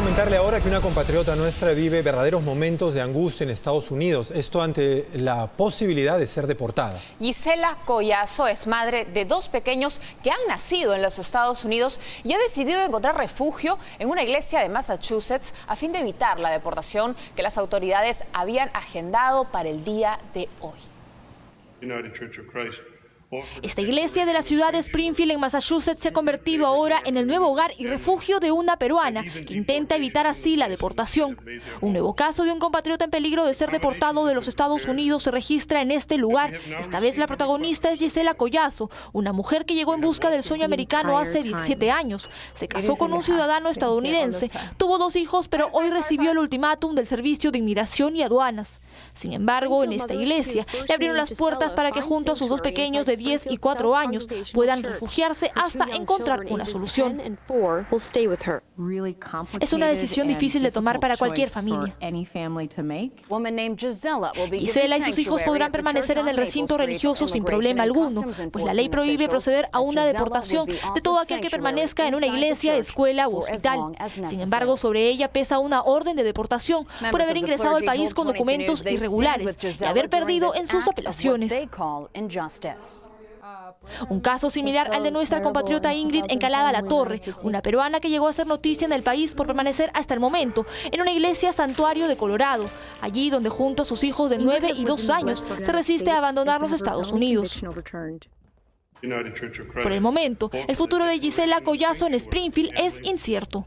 comentarle ahora que una compatriota nuestra vive verdaderos momentos de angustia en Estados Unidos, esto ante la posibilidad de ser deportada. Gisela Collazo es madre de dos pequeños que han nacido en los Estados Unidos y ha decidido encontrar refugio en una iglesia de Massachusetts a fin de evitar la deportación que las autoridades habían agendado para el día de hoy. United Church of Christ esta iglesia de la ciudad de Springfield, en Massachusetts, se ha convertido ahora en el nuevo hogar y refugio de una peruana que intenta evitar así la deportación. Un nuevo caso de un compatriota en peligro de ser deportado de los Estados Unidos se registra en este lugar. Esta vez la protagonista es Gisela Collazo, una mujer que llegó en busca del sueño americano hace 17 años. Se casó con un ciudadano estadounidense, tuvo dos hijos, pero hoy recibió el ultimátum del Servicio de Inmigración y Aduanas. Sin embargo, en esta iglesia le abrieron las puertas para que junto a sus dos pequeños de 10 y 4 años puedan refugiarse hasta encontrar una solución. Es una decisión difícil de tomar para cualquier familia. Gisela y sus hijos podrán permanecer en el recinto religioso sin problema alguno, pues la ley prohíbe proceder a una deportación de todo aquel que permanezca en una iglesia, escuela u hospital. Sin embargo, sobre ella pesa una orden de deportación por haber ingresado al país con documentos irregulares y haber perdido en sus apelaciones. Un caso similar al de nuestra compatriota Ingrid Encalada La Torre, una peruana que llegó a ser noticia en el país por permanecer hasta el momento en una iglesia santuario de Colorado, allí donde junto a sus hijos de 9 y 2 años se resiste a abandonar los Estados Unidos. Por el momento, el futuro de Gisela Collazo en Springfield es incierto.